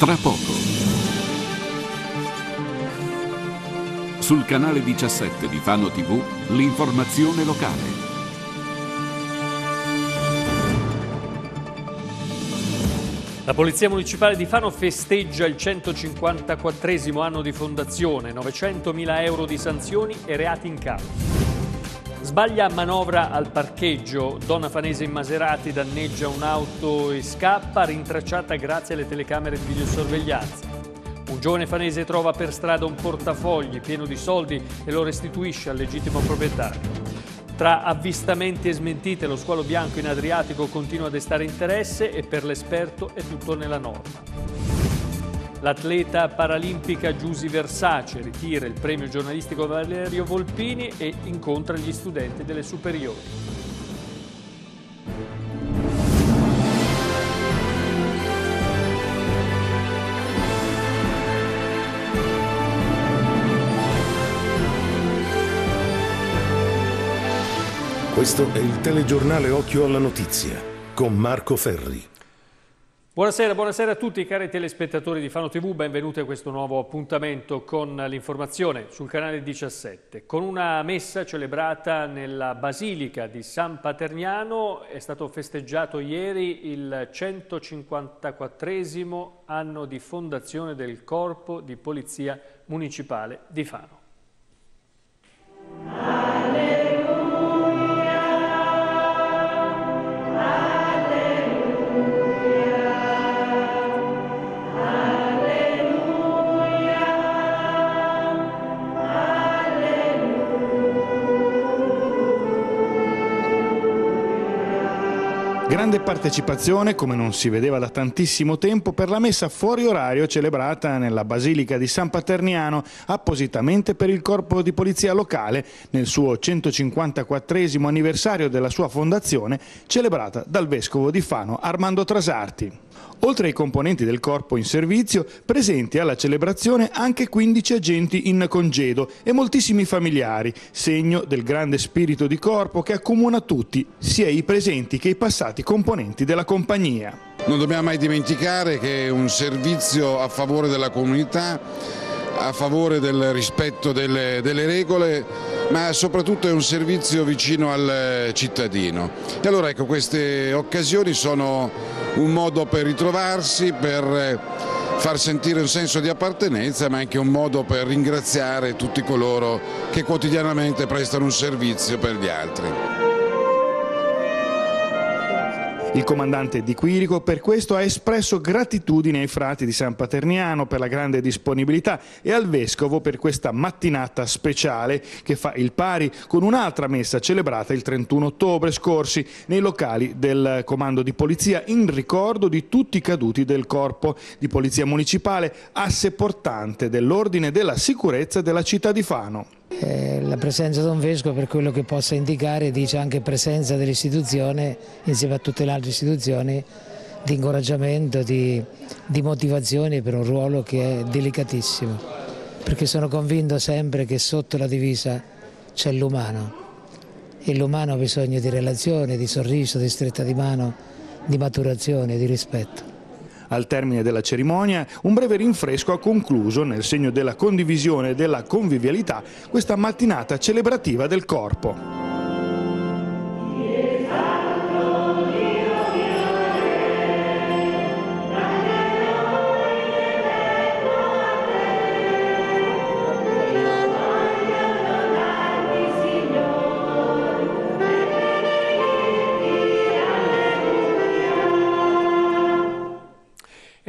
tra poco. Sul canale 17 di Fano TV, l'informazione locale. La Polizia Municipale di Fano festeggia il 154 anno di fondazione, 900.000 euro di sanzioni e reati in capo. Sbaglia manovra al parcheggio, donna fanese in Maserati danneggia un'auto e scappa, rintracciata grazie alle telecamere di videosorveglianza. Un giovane fanese trova per strada un portafogli pieno di soldi e lo restituisce al legittimo proprietario. Tra avvistamenti e smentite lo squalo bianco in Adriatico continua a destare interesse e per l'esperto è tutto nella norma. L'atleta paralimpica Giusy Versace ritira il premio giornalistico Valerio Volpini e incontra gli studenti delle superiori. Questo è il telegiornale Occhio alla Notizia con Marco Ferri. Buonasera, buonasera, a tutti cari telespettatori di Fano TV, benvenuti a questo nuovo appuntamento con l'informazione sul canale 17. Con una messa celebrata nella Basilica di San Paterniano è stato festeggiato ieri il 154 anno di fondazione del Corpo di Polizia Municipale di Fano. Grande partecipazione, come non si vedeva da tantissimo tempo, per la messa fuori orario celebrata nella Basilica di San Paterniano, appositamente per il corpo di polizia locale, nel suo 154 anniversario della sua fondazione, celebrata dal vescovo di Fano Armando Trasarti. Oltre ai componenti del corpo in servizio, presenti alla celebrazione anche 15 agenti in congedo e moltissimi familiari, segno del grande spirito di corpo che accomuna tutti, sia i presenti che i passati componenti della compagnia. Non dobbiamo mai dimenticare che è un servizio a favore della comunità, a favore del rispetto delle, delle regole, ma soprattutto è un servizio vicino al cittadino. E allora ecco, queste occasioni sono un modo per ritrovarsi, per eh, far sentire un senso di appartenenza, ma anche un modo per ringraziare tutti coloro che quotidianamente prestano un servizio per gli altri. Il comandante di Quirico per questo ha espresso gratitudine ai frati di San Paterniano per la grande disponibilità e al Vescovo per questa mattinata speciale che fa il pari con un'altra messa celebrata il 31 ottobre scorsi nei locali del Comando di Polizia in ricordo di tutti i caduti del Corpo di Polizia Municipale, asse portante dell'ordine della sicurezza della città di Fano. Eh, la presenza di un vescovo per quello che possa indicare dice anche presenza dell'istituzione insieme a tutte le altre istituzioni di incoraggiamento, di, di motivazione per un ruolo che è delicatissimo perché sono convinto sempre che sotto la divisa c'è l'umano e l'umano ha bisogno di relazione, di sorriso, di stretta di mano, di maturazione, di rispetto. Al termine della cerimonia un breve rinfresco ha concluso, nel segno della condivisione e della convivialità, questa mattinata celebrativa del corpo.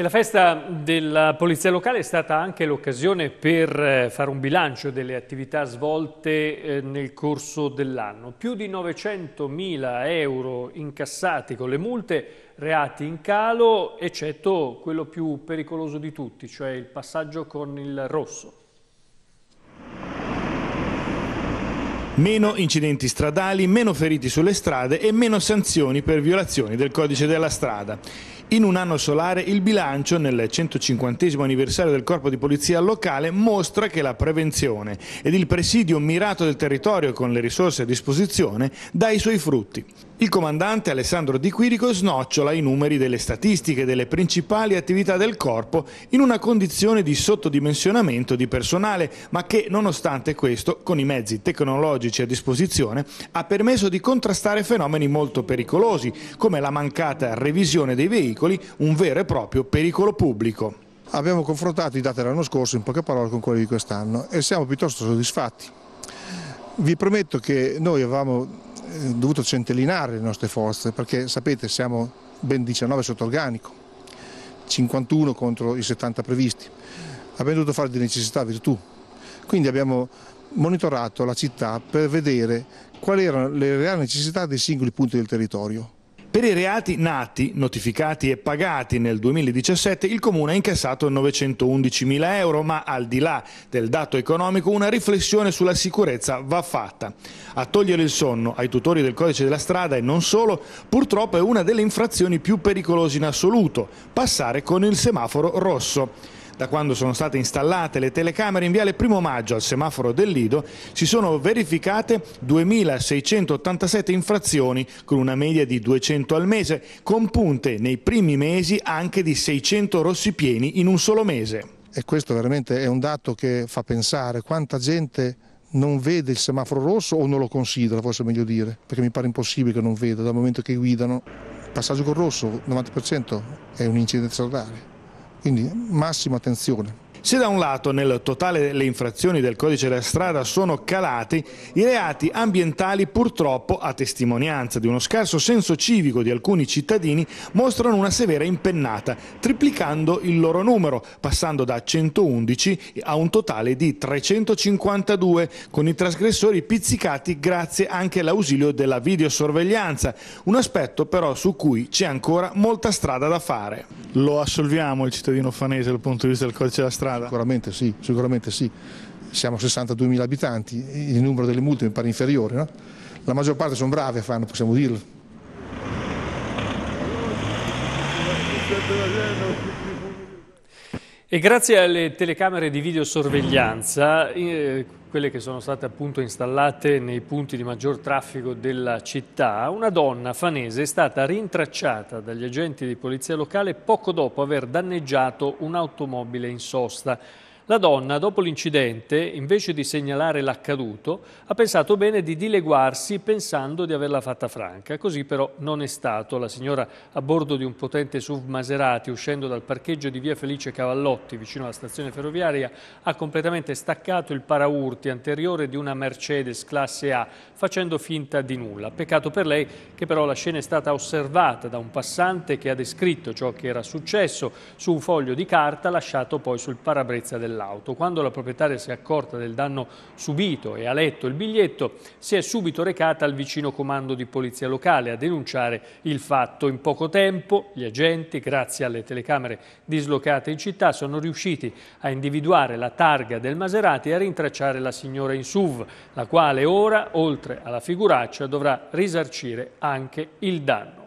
E la festa della Polizia Locale è stata anche l'occasione per eh, fare un bilancio delle attività svolte eh, nel corso dell'anno. Più di 900 mila euro incassati con le multe, reati in calo, eccetto quello più pericoloso di tutti, cioè il passaggio con il rosso. Meno incidenti stradali, meno feriti sulle strade e meno sanzioni per violazioni del codice della strada. In un anno solare il bilancio nel 150 anniversario del Corpo di Polizia locale mostra che la prevenzione ed il presidio mirato del territorio con le risorse a disposizione dà i suoi frutti. Il comandante Alessandro Di Quirico snocciola i numeri delle statistiche delle principali attività del corpo in una condizione di sottodimensionamento di personale, ma che nonostante questo, con i mezzi tecnologici a disposizione, ha permesso di contrastare fenomeni molto pericolosi, come la mancata revisione dei veicoli, un vero e proprio pericolo pubblico. Abbiamo confrontato i dati dell'anno scorso in poche parole con quelli di quest'anno e siamo piuttosto soddisfatti. Vi prometto che noi avevamo dovuto centellinare le nostre forze perché sapete siamo ben 19 sotto organico, 51 contro i 70 previsti. Abbiamo dovuto fare di necessità virtù. Quindi abbiamo monitorato la città per vedere quali erano le reali necessità dei singoli punti del territorio. Per i reati nati, notificati e pagati nel 2017 il Comune ha incassato 911 mila euro, ma al di là del dato economico una riflessione sulla sicurezza va fatta. A togliere il sonno ai tutori del codice della strada e non solo, purtroppo è una delle infrazioni più pericolose in assoluto, passare con il semaforo rosso. Da quando sono state installate le telecamere in viale Primo Maggio al semaforo del Lido si sono verificate 2.687 infrazioni con una media di 200 al mese, con punte nei primi mesi anche di 600 rossi pieni in un solo mese. E questo veramente è un dato che fa pensare quanta gente non vede il semaforo rosso o non lo considera, forse è meglio dire, perché mi pare impossibile che non veda dal momento che guidano. Passaggio col rosso, 90% è un incidente stradale quindi massima attenzione. Se da un lato nel totale le infrazioni del codice della strada sono calati, i reati ambientali purtroppo, a testimonianza di uno scarso senso civico di alcuni cittadini, mostrano una severa impennata, triplicando il loro numero, passando da 111 a un totale di 352, con i trasgressori pizzicati grazie anche all'ausilio della videosorveglianza, un aspetto però su cui c'è ancora molta strada da fare. Lo assolviamo il cittadino fanese dal punto di vista del codice della strada? Strada? Sicuramente sì, sicuramente sì. Siamo 62.000 abitanti, il numero delle multe mi pare inferiore. No? La maggior parte sono bravi a farlo, possiamo dirlo. E grazie alle telecamere di videosorveglianza, eh, quelle che sono state appunto installate nei punti di maggior traffico della città, una donna fanese è stata rintracciata dagli agenti di polizia locale poco dopo aver danneggiato un'automobile in sosta. La donna, dopo l'incidente, invece di segnalare l'accaduto, ha pensato bene di dileguarsi pensando di averla fatta franca. Così però non è stato. La signora a bordo di un potente SUV Maserati, uscendo dal parcheggio di via Felice Cavallotti, vicino alla stazione ferroviaria, ha completamente staccato il paraurti anteriore di una Mercedes classe A, facendo finta di nulla. Peccato per lei che però la scena è stata osservata da un passante che ha descritto ciò che era successo su un foglio di carta lasciato poi sul parabrezza dell'auto dell'auto. Quando la proprietaria si è accorta del danno subito e ha letto il biglietto, si è subito recata al vicino comando di polizia locale a denunciare il fatto. In poco tempo gli agenti, grazie alle telecamere dislocate in città, sono riusciti a individuare la targa del Maserati e a rintracciare la signora in SUV, la quale ora, oltre alla figuraccia, dovrà risarcire anche il danno.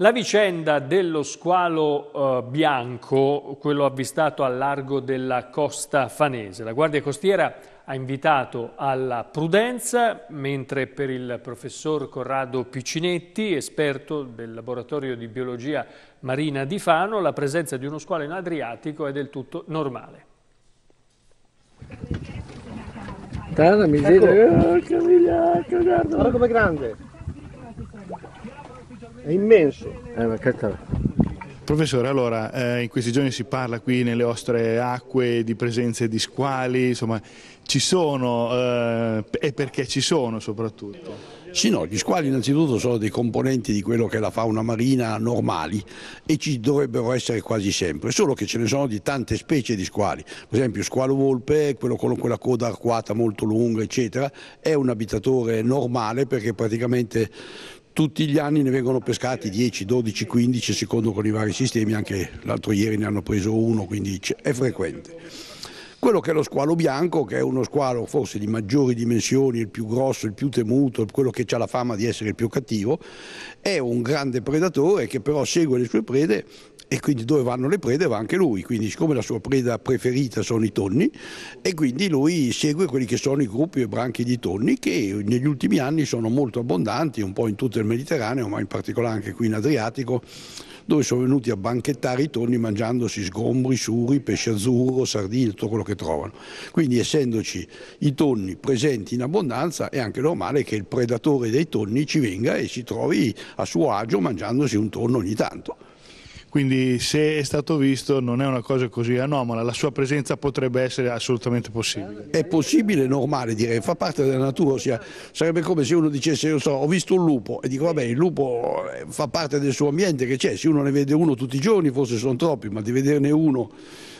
La vicenda dello squalo eh, bianco, quello avvistato al largo della costa fanese. La Guardia Costiera ha invitato alla prudenza, mentre per il professor Corrado Piccinetti, esperto del laboratorio di biologia marina di Fano, la presenza di uno squalo in Adriatico è del tutto normale. Tana, miseria, ecco. guarda. Guarda com'è grande è immenso. Eh, Professore, allora, eh, in questi giorni si parla qui nelle vostre acque di presenze di squali, insomma, ci sono eh, e perché ci sono soprattutto? Sì, no, gli squali innanzitutto sono dei componenti di quello che è la fauna marina normali e ci dovrebbero essere quasi sempre, solo che ce ne sono di tante specie di squali, per esempio squalo volpe, quello con quella coda arcuata molto lunga, eccetera, è un abitatore normale perché praticamente tutti gli anni ne vengono pescati 10, 12, 15 secondo con i vari sistemi, anche l'altro ieri ne hanno preso uno, quindi è frequente. Quello che è lo squalo bianco, che è uno squalo forse di maggiori dimensioni, il più grosso, il più temuto, quello che ha la fama di essere il più cattivo, è un grande predatore che però segue le sue prede e quindi dove vanno le prede va anche lui, quindi siccome la sua preda preferita sono i tonni e quindi lui segue quelli che sono i gruppi e branchi di tonni che negli ultimi anni sono molto abbondanti, un po' in tutto il Mediterraneo, ma in particolare anche qui in Adriatico, dove sono venuti a banchettare i tonni mangiandosi sgombri, suri, pesce azzurro, sardine, tutto quello che trovano. Quindi essendoci i tonni presenti in abbondanza è anche normale che il predatore dei tonni ci venga e si trovi a suo agio mangiandosi un tonno ogni tanto. Quindi se è stato visto non è una cosa così anomala, la sua presenza potrebbe essere assolutamente possibile. È possibile, normale direi, fa parte della natura, ossia sarebbe come se uno dicesse, io so, ho visto un lupo e dico vabbè il lupo eh, fa parte del suo ambiente che c'è, se uno ne vede uno tutti i giorni forse sono troppi, ma di vederne uno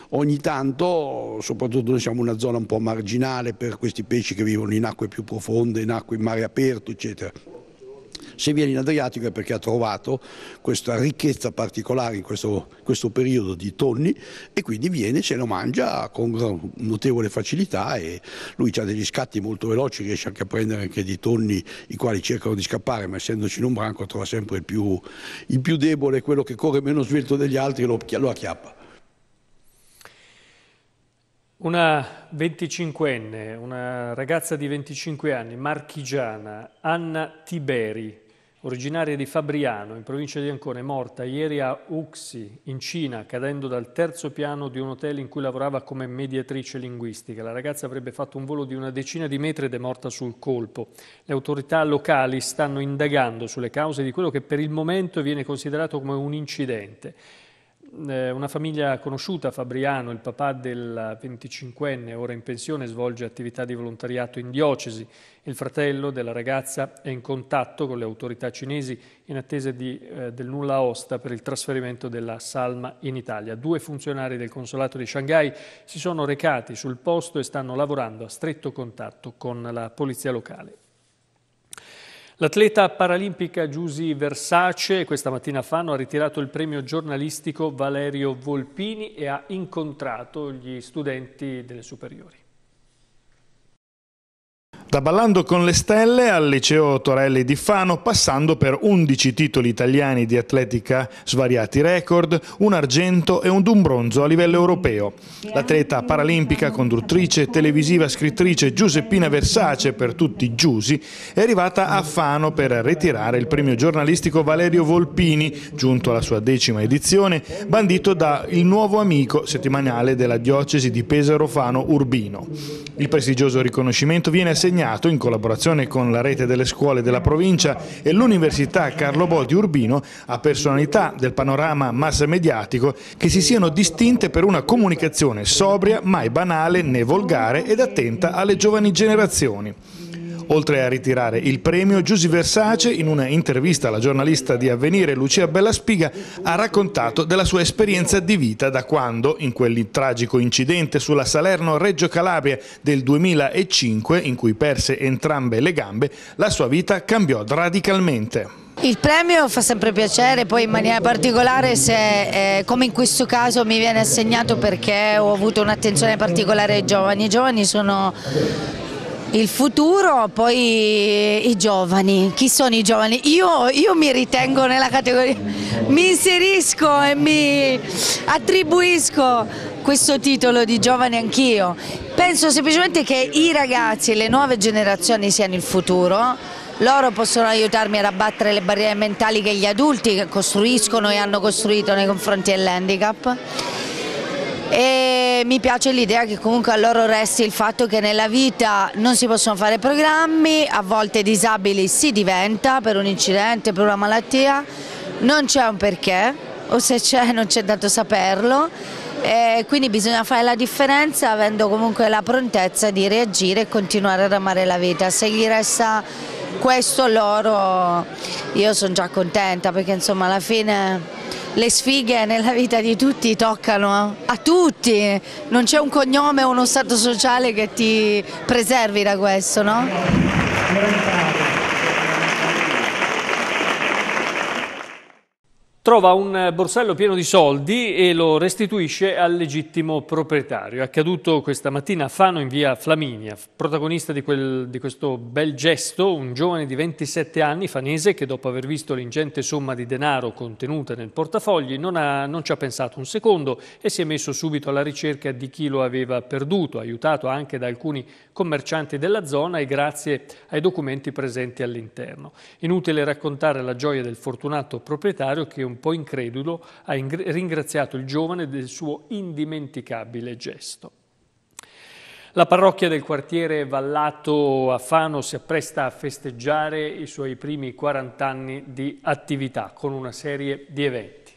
ogni tanto, soprattutto noi siamo una zona un po' marginale per questi pesci che vivono in acque più profonde, in acque in mare aperto, eccetera se viene in Adriatico è perché ha trovato questa ricchezza particolare in questo, questo periodo di tonni e quindi viene, se lo mangia con notevole facilità e lui ha degli scatti molto veloci, riesce anche a prendere anche dei tonni i quali cercano di scappare, ma essendoci in un branco trova sempre il più, il più debole, quello che corre meno svelto degli altri e lo, lo acchiappa. Una 25enne, una ragazza di 25 anni, marchigiana, Anna Tiberi, originaria di Fabriano, in provincia di Ancona, è morta ieri a Uxi, in Cina, cadendo dal terzo piano di un hotel in cui lavorava come mediatrice linguistica. La ragazza avrebbe fatto un volo di una decina di metri ed è morta sul colpo. Le autorità locali stanno indagando sulle cause di quello che per il momento viene considerato come un incidente eh, una famiglia conosciuta, Fabriano, il papà del 25enne, ora in pensione, svolge attività di volontariato in diocesi. Il fratello della ragazza è in contatto con le autorità cinesi in attesa di, eh, del nulla osta per il trasferimento della salma in Italia. Due funzionari del consolato di Shanghai si sono recati sul posto e stanno lavorando a stretto contatto con la polizia locale. L'atleta paralimpica Giusy Versace questa mattina a Fano ha ritirato il premio giornalistico Valerio Volpini e ha incontrato gli studenti delle superiori. Da Ballando con le Stelle al liceo Torelli di Fano, passando per 11 titoli italiani di atletica, svariati record, un argento e un d'un bronzo a livello europeo. L'atleta paralimpica, conduttrice, televisiva, scrittrice Giuseppina Versace, per tutti Giusi, è arrivata a Fano per ritirare il premio giornalistico Valerio Volpini, giunto alla sua decima edizione, bandito da Il Nuovo Amico, settimanale della diocesi di Pesaro Fano Urbino. Il prestigioso riconoscimento viene assegnato assegnato in collaborazione con la rete delle scuole della provincia e l'Università Carlo Bo di Urbino a personalità del panorama massa mediatico che si siano distinte per una comunicazione sobria, mai banale né volgare ed attenta alle giovani generazioni. Oltre a ritirare il premio, Giusy Versace, in una intervista alla giornalista di Avvenire Lucia Bellaspiga, ha raccontato della sua esperienza di vita da quando, in quel tragico incidente sulla Salerno-Reggio Calabria del 2005, in cui perse entrambe le gambe, la sua vita cambiò radicalmente. Il premio fa sempre piacere, poi in maniera particolare se, eh, come in questo caso mi viene assegnato perché ho avuto un'attenzione particolare ai giovani. I giovani sono il futuro, poi i giovani. Chi sono i giovani? Io, io, mi ritengo nella categoria, mi inserisco e mi attribuisco questo titolo di giovane anch'io. Penso semplicemente che i ragazzi, le nuove generazioni siano il futuro. Loro possono aiutarmi ad abbattere le barriere mentali che gli adulti costruiscono e hanno costruito nei confronti dell'handicap e mi piace l'idea che comunque a loro resti il fatto che nella vita non si possono fare programmi, a volte disabili si diventa per un incidente, per una malattia, non c'è un perché o se c'è non c'è dato saperlo e quindi bisogna fare la differenza avendo comunque la prontezza di reagire e continuare ad amare la vita. Se gli resta questo loro io sono già contenta perché insomma alla fine le sfighe nella vita di tutti toccano a tutti, non c'è un cognome o uno stato sociale che ti preservi da questo, no? Trova un borsello pieno di soldi e lo restituisce al legittimo proprietario. È accaduto questa mattina a Fano in via Flaminia. Protagonista di, quel, di, questo bel gesto, un giovane di 27 anni, fanese, che dopo aver visto l'ingente somma di denaro contenuta nel portafogli non, ha, non ci ha pensato un secondo e si è messo subito alla ricerca di chi lo aveva perduto, aiutato anche da alcuni commercianti della zona e grazie ai documenti presenti all'interno. Inutile raccontare la gioia del fortunato proprietario che un po' incredulo, ha ringraziato il giovane del suo indimenticabile gesto. La parrocchia del quartiere Vallato a Fano si appresta a festeggiare i suoi primi 40 anni di attività con una serie di eventi.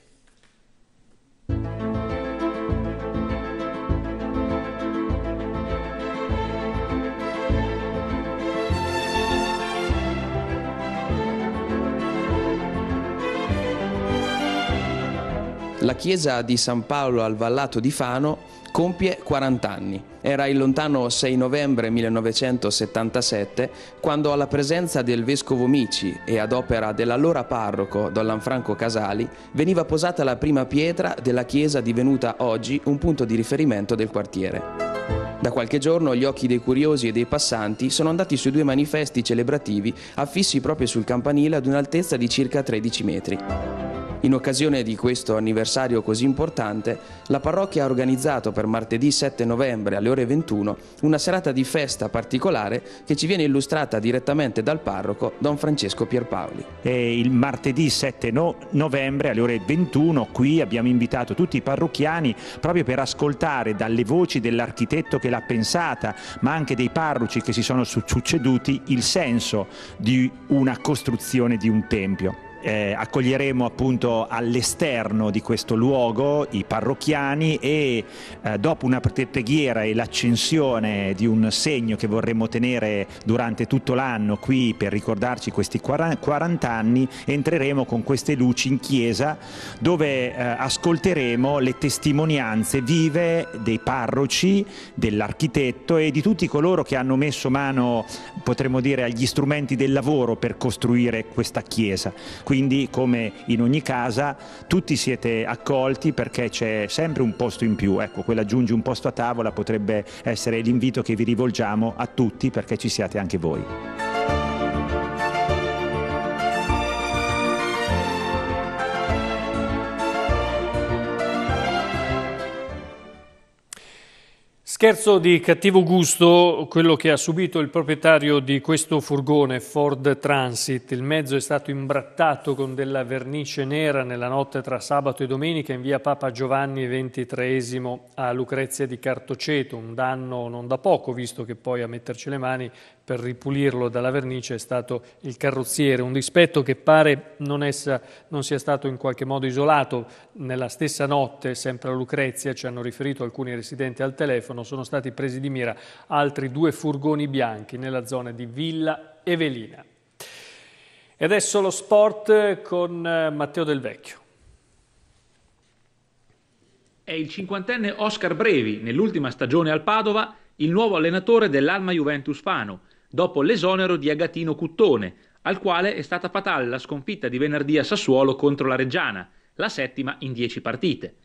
La chiesa di San Paolo al Vallato di Fano compie 40 anni. Era il lontano 6 novembre 1977 quando alla presenza del vescovo Mici e ad opera dell'allora parroco Don Lanfranco Casali veniva posata la prima pietra della chiesa divenuta oggi un punto di riferimento del quartiere. Da qualche giorno gli occhi dei curiosi e dei passanti sono andati sui due manifesti celebrativi affissi proprio sul campanile ad un'altezza di circa 13 metri. In occasione di questo anniversario così importante, la parrocchia ha organizzato per martedì 7 novembre alle ore 21 una serata di festa particolare che ci viene illustrata direttamente dal parroco Don Francesco Pierpaoli. E il martedì 7 no novembre alle ore 21 qui abbiamo invitato tutti i parrocchiani proprio per ascoltare dalle voci dell'architetto che l'ha pensata, ma anche dei parroci che si sono succeduti, il senso di una costruzione di un tempio eh, accoglieremo appunto all'esterno di questo luogo i parrocchiani e eh, dopo una preghiera e l'accensione di un segno che vorremmo tenere durante tutto l'anno qui per ricordarci questi 40 anni, entreremo con queste luci in chiesa dove eh, ascolteremo le testimonianze vive dei parroci, dell'architetto e di tutti coloro che hanno messo mano, potremmo dire, agli strumenti del lavoro per costruire questa chiesa. Quindi come in ogni casa tutti siete accolti perché c'è sempre un posto in più, ecco, quell'aggiungi un posto a tavola potrebbe essere l'invito che vi rivolgiamo a tutti perché ci siate anche voi. Scherzo di cattivo gusto quello che ha subito il proprietario di questo furgone Ford Transit. Il mezzo è stato imbrattato con della vernice nera nella notte tra sabato e domenica in via Papa Giovanni XXIII a Lucrezia di Cartoceto. Un danno non da poco, visto che poi a metterci le mani per ripulirlo dalla vernice è stato il carrozziere, un dispetto che pare non, essa, non, sia stato in qualche modo isolato. Nella stessa notte, sempre a Lucrezia, ci hanno riferito alcuni residenti al telefono, sono stati presi di mira altri due furgoni bianchi nella zona di Villa Evelina. E adesso lo sport con eh, Matteo Del Vecchio. È il cinquantenne Oscar Brevi, nell'ultima stagione al Padova, il nuovo allenatore dell'Alma Juventus Fano, dopo l'esonero di Agatino Cuttone, al quale è stata fatale la sconfitta di venerdì a Sassuolo contro la Reggiana, la settima in dieci partite.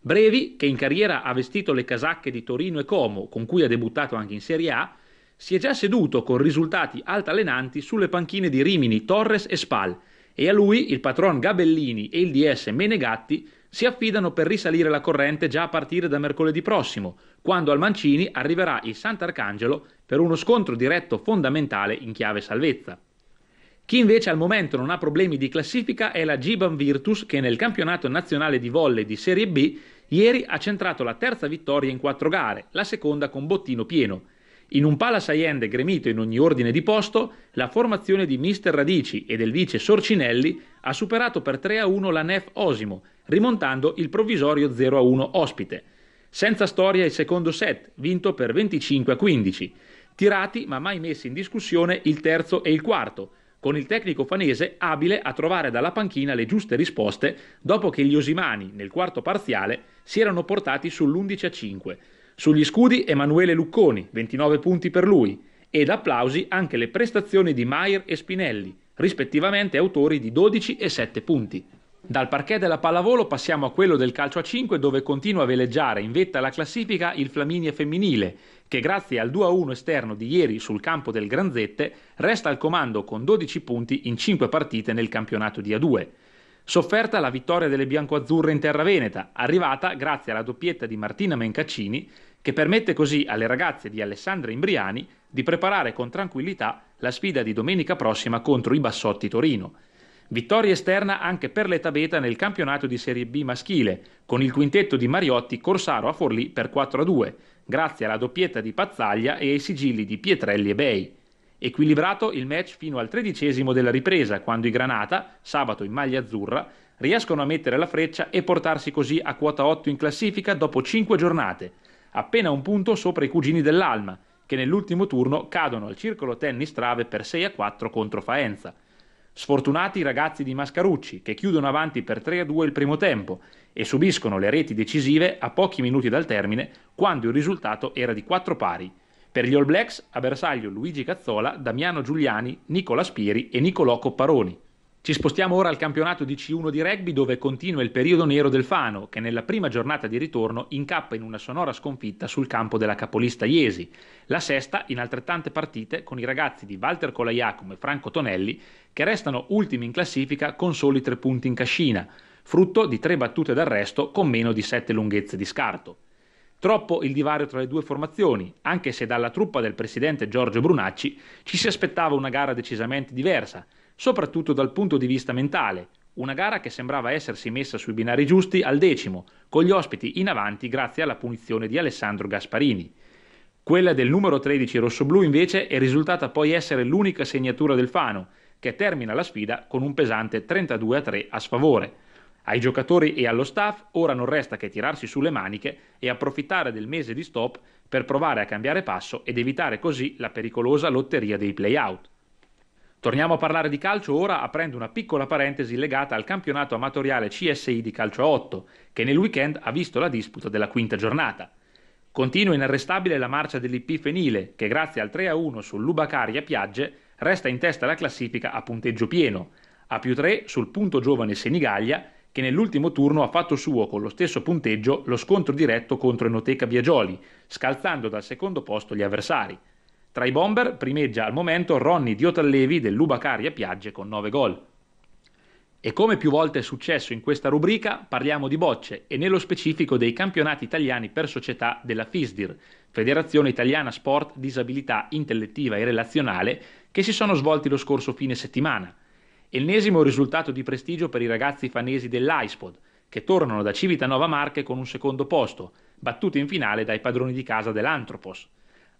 Brevi, che in carriera ha vestito le casacche di Torino e Como, con cui ha debuttato anche in Serie A, si è già seduto con risultati altalenanti sulle panchine di Rimini, Torres e Spal, e a lui il patron Gabellini e il DS Menegatti si affidano per risalire la corrente già a partire da mercoledì prossimo, quando al Mancini arriverà il Sant'Arcangelo per uno scontro diretto fondamentale in chiave salvezza. Chi invece al momento non ha problemi di classifica è la Giban Virtus che nel campionato nazionale di volley di Serie B ieri ha centrato la terza vittoria in quattro gare, la seconda con bottino pieno. In un pala Saiende gremito in ogni ordine di posto, la formazione di Mister Radici e del vice Sorcinelli ha superato per 3-1 la Nef Osimo, rimontando il provvisorio 0-1 ospite. Senza storia il secondo set, vinto per 25-15 tirati ma mai messi in discussione il terzo e il quarto, con il tecnico fanese abile a trovare dalla panchina le giuste risposte dopo che gli Osimani, nel quarto parziale, si erano portati sull'11 a 5. Sugli scudi Emanuele Lucconi, 29 punti per lui, ed applausi anche le prestazioni di Maier e Spinelli, rispettivamente autori di 12 e 7 punti. Dal parquet della pallavolo passiamo a quello del calcio a 5 dove continua a veleggiare in vetta alla classifica il Flaminia femminile che grazie al 2-1 esterno di ieri sul campo del Granzette resta al comando con 12 punti in 5 partite nel campionato di A2. Sofferta la vittoria delle biancoazzurre in terra veneta, arrivata grazie alla doppietta di Martina Mencaccini che permette così alle ragazze di Alessandra Imbriani di preparare con tranquillità la sfida di domenica prossima contro i Bassotti Torino. Vittoria esterna anche per l'Eta Beta nel campionato di Serie B maschile, con il quintetto di Mariotti Corsaro a Forlì per 4-2, grazie alla doppietta di Pazzaglia e ai sigilli di Pietrelli e Bei. Equilibrato il match fino al tredicesimo della ripresa, quando i Granata, sabato in maglia azzurra, riescono a mettere la freccia e portarsi così a quota 8 in classifica dopo 5 giornate, appena un punto sopra i cugini dell'Alma, che nell'ultimo turno cadono al circolo tennis trave per 6 4 contro Faenza. Sfortunati i ragazzi di Mascarucci che chiudono avanti per 3-2 il primo tempo e subiscono le reti decisive a pochi minuti dal termine quando il risultato era di 4 pari. Per gli All Blacks a bersaglio Luigi Cazzola, Damiano Giuliani, Nicola Spieri e Nicolò Copparoni. Ci spostiamo ora al campionato di C1 di rugby dove continua il periodo nero del Fano, che nella prima giornata di ritorno incappa in una sonora sconfitta sul campo della capolista Iesi, la sesta in altrettante partite con i ragazzi di Walter Colaiacomo e Franco Tonelli che restano ultimi in classifica con soli tre punti in cascina, frutto di tre battute d'arresto con meno di sette lunghezze di scarto. Troppo il divario tra le due formazioni, anche se dalla truppa del presidente Giorgio Brunacci ci si aspettava una gara decisamente diversa, soprattutto dal punto di vista mentale, una gara che sembrava essersi messa sui binari giusti al decimo, con gli ospiti in avanti grazie alla punizione di Alessandro Gasparini. Quella del numero 13 rossoblù invece è risultata poi essere l'unica segnatura del Fano, che termina la sfida con un pesante 32 a 3 a sfavore. Ai giocatori e allo staff ora non resta che tirarsi sulle maniche e approfittare del mese di stop per provare a cambiare passo ed evitare così la pericolosa lotteria dei play-out. Torniamo a parlare di calcio ora aprendo una piccola parentesi legata al campionato amatoriale CSI di calcio a 8, che nel weekend ha visto la disputa della quinta giornata. Continua inarrestabile la marcia dell'IP Fenile, che grazie al 3-1 sul Lubacari a Piagge resta in testa alla classifica a punteggio pieno, a più 3 sul punto giovane Senigallia, che nell'ultimo turno ha fatto suo con lo stesso punteggio lo scontro diretto contro Enoteca Biagioli, scalzando dal secondo posto gli avversari. Tra i bomber primeggia al momento Ronny Diotallevi del Lubacari a Piagge con 9 gol. E come più volte è successo in questa rubrica, parliamo di bocce e nello specifico dei campionati italiani per società della FISDIR, Federazione Italiana Sport Disabilità Intellettiva e Relazionale, che si sono svolti lo scorso fine settimana. Ennesimo risultato di prestigio per i ragazzi fanesi dell'Ispod, che tornano da Civitanova Marche con un secondo posto, battuti in finale dai padroni di casa dell'Antropos.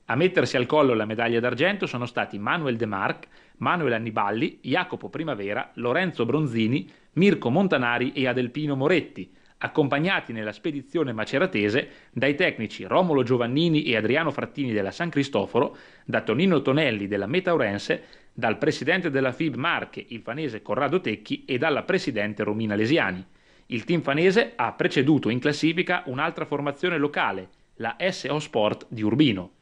A mettersi al collo la medaglia d'argento sono stati Manuel De Marc, Manuel Anniballi, Jacopo Primavera, Lorenzo Bronzini, Mirko Montanari e Adelpino Moretti, accompagnati nella spedizione maceratese dai tecnici Romolo Giovannini e Adriano Frattini della San Cristoforo, da Tonino Tonelli della Metaurense, dal presidente della FIB Marche, il fanese Corrado Tecchi, e dalla presidente Romina Lesiani. Il team fanese ha preceduto in classifica un'altra formazione locale, la SO Sport di Urbino.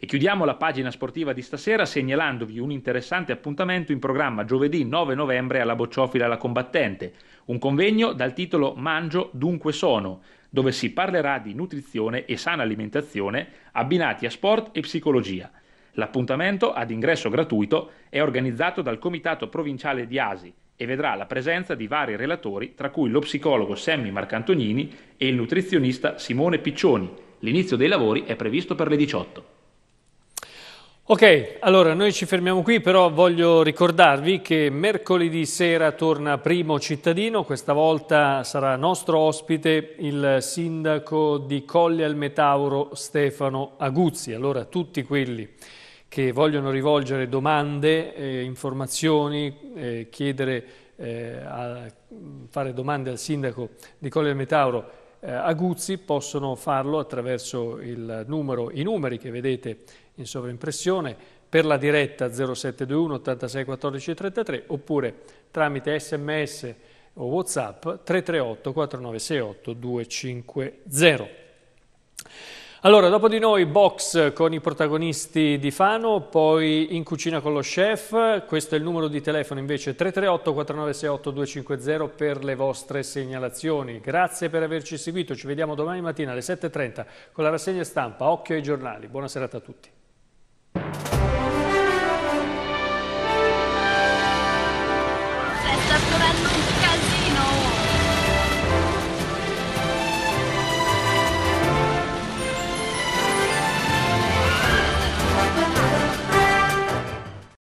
E chiudiamo la pagina sportiva di stasera segnalandovi un interessante appuntamento in programma giovedì 9 novembre alla Bocciofila La Combattente, un convegno dal titolo Mangio dunque sono, dove si parlerà di nutrizione e sana alimentazione abbinati a sport e psicologia. L'appuntamento, ad ingresso gratuito, è organizzato dal Comitato Provinciale di Asi e vedrà la presenza di vari relatori, tra cui lo psicologo Semmi Marcantonini e il nutrizionista Simone Piccioni. L'inizio dei lavori è previsto per le 18. Ok, allora noi ci fermiamo qui, però voglio ricordarvi che mercoledì sera torna Primo Cittadino, questa volta sarà nostro ospite il sindaco di Colle al Metauro Stefano Aguzzi. Allora tutti quelli che vogliono rivolgere domande, eh, informazioni, eh, chiedere, eh, fare domande al sindaco di Colle al Metauro eh, Aguzzi possono farlo attraverso il numero, i numeri che vedete in sovraimpressione per la diretta 0721 86 14 33 oppure tramite sms o whatsapp 338 4968 250. Allora, dopo di noi box con i protagonisti di Fano, poi in cucina con lo chef, questo è il numero di telefono invece 338 4968 250 per le vostre segnalazioni. Grazie per averci seguito, ci vediamo domani mattina alle 7.30 con la rassegna stampa Occhio ai giornali. Buona serata a tutti. you